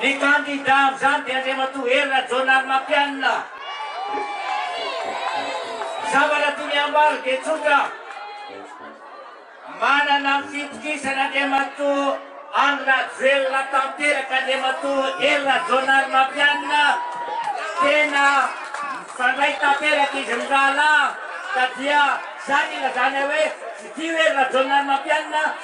Ny kandida amin'izany dia Andriamatoa Hery Rajaonarimampianina. Ny zavatra tiany hambara dia tsotra, manana ny fitokisana Andriamatoa Andry Rajoelina tanteraka Andriamatoa Hery Rajaonarimampianina, tena mifandray tanteraka izy mirahalahy ka dia izany ilazana hoe fidio Hery Rajaonarimampianina.